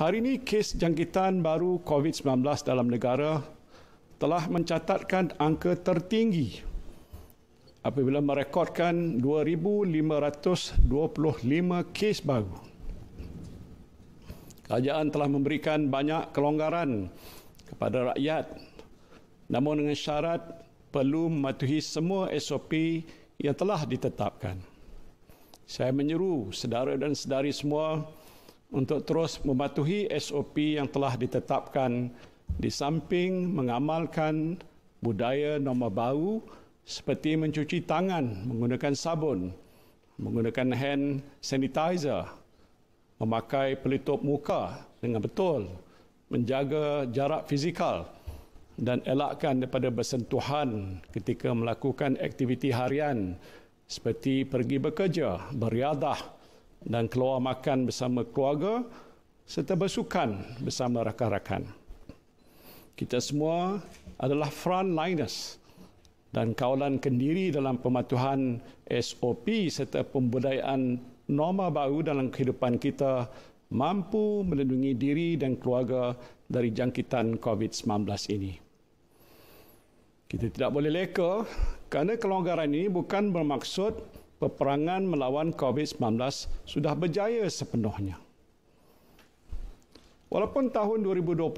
Hari ini kes jangkitan baru COVID-19 dalam negara telah mencatatkan angka tertinggi apabila merekodkan 2,525 kes baru. Kerajaan telah memberikan banyak kelonggaran kepada rakyat namun dengan syarat perlu mematuhi semua SOP yang telah ditetapkan. Saya menyeru saudara dan sedari semua untuk terus mematuhi SOP yang telah ditetapkan di samping mengamalkan budaya norma baru seperti mencuci tangan menggunakan sabun, menggunakan hand sanitizer, memakai pelitup muka dengan betul, menjaga jarak fizikal dan elakkan daripada bersentuhan ketika melakukan aktiviti harian seperti pergi bekerja, beriadah, dan keluar makan bersama keluarga serta bersukan bersama rakan-rakan. Kita semua adalah frontliners dan kawalan kendiri dalam pematuhan SOP serta pembudayaan norma baru dalam kehidupan kita mampu melindungi diri dan keluarga dari jangkitan COVID-19 ini. Kita tidak boleh leka kerana kelonggaran ini bukan bermaksud peperangan melawan COVID-19 sudah berjaya sepenuhnya. Walaupun tahun 2020